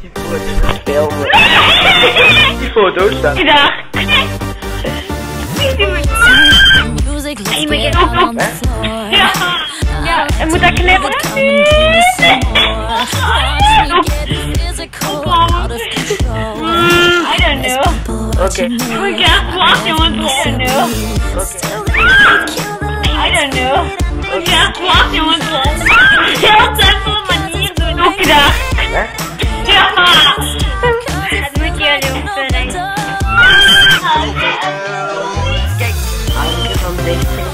die foto's filmen. Die foto's dan. Ik dacht. Hey, maar je ook op. Ja. Ja, en moet dat knipperen? I don't know. Oké. Ik moet echt wachten, want I don't know. Oké. Music.